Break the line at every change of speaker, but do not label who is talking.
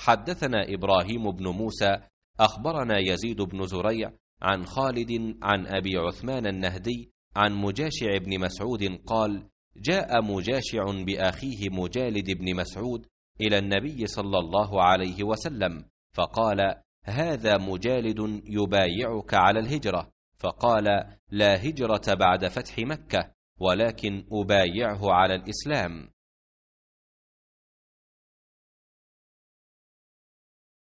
حدثنا إبراهيم بن موسى أخبرنا يزيد بن زريع عن خالد عن أبي عثمان النهدي عن مجاشع بن مسعود قال جاء مجاشع بأخيه مجالد بن مسعود إلى النبي صلى الله عليه وسلم فقال هذا مجالد يبايعك على الهجرة فقال لا هجرة بعد فتح مكة ولكن أبايعه على الإسلام.